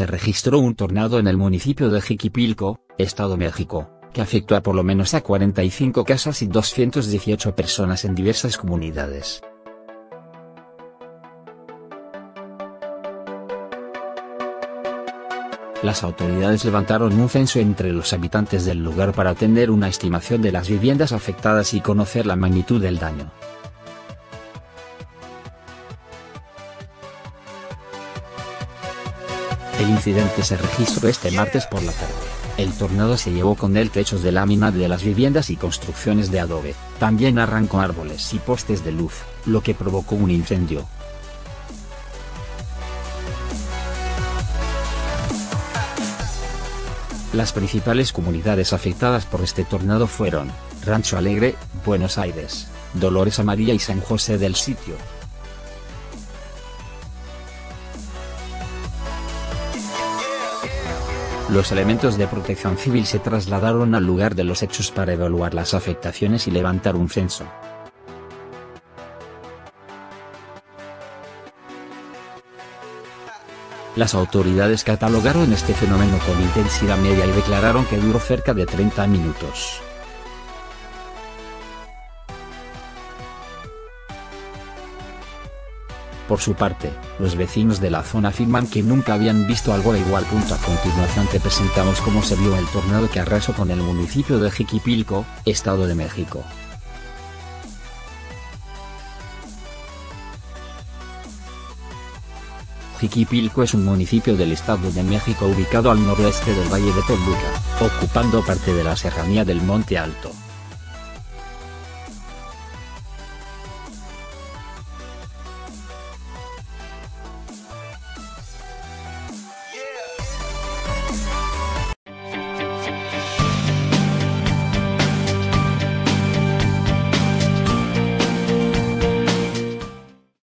se registró un tornado en el municipio de Jiquipilco, Estado México, que afectó a por lo menos a 45 casas y 218 personas en diversas comunidades. Las autoridades levantaron un censo entre los habitantes del lugar para tener una estimación de las viviendas afectadas y conocer la magnitud del daño. El incidente se registró este martes por la tarde. El tornado se llevó con él techos de lámina de las viviendas y construcciones de adobe, también arrancó árboles y postes de luz, lo que provocó un incendio. Las principales comunidades afectadas por este tornado fueron, Rancho Alegre, Buenos Aires, Dolores Amaría y San José del Sitio. Los elementos de protección civil se trasladaron al lugar de los hechos para evaluar las afectaciones y levantar un censo. Las autoridades catalogaron este fenómeno con intensidad media y declararon que duró cerca de 30 minutos. Por su parte, los vecinos de la zona afirman que nunca habían visto algo igual. A continuación te presentamos cómo se vio el tornado que arrasó con el municipio de Jiquipilco, Estado de México. Jiquipilco es un municipio del Estado de México ubicado al noroeste del Valle de Toluca, ocupando parte de la serranía del Monte Alto.